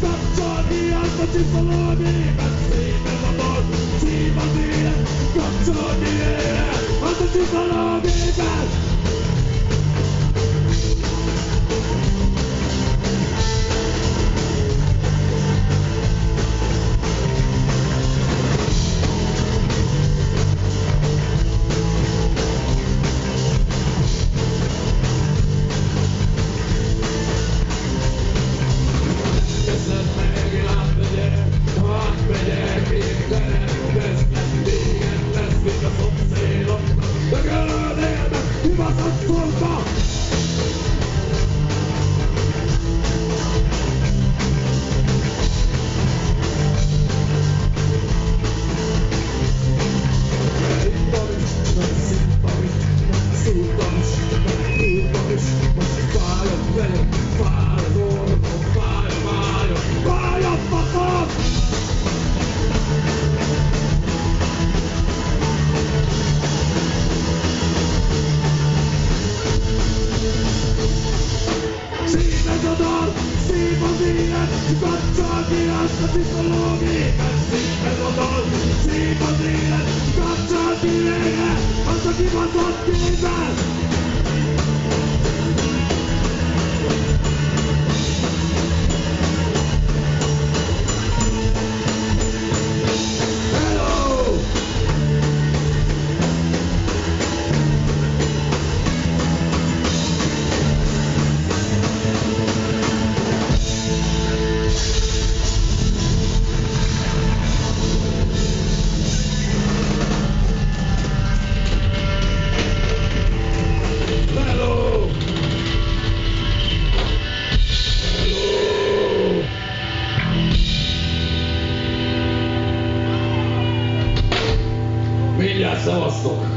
dal, szép az élet, csak kapcsolni azt a csiszolónémet. Is, most fáj a fejem, fáj az orrom, fáj a májam, fáj a faszom! Szép ez a dal, szép az élet, kapcsolni azt a pszichológiát. そうそす。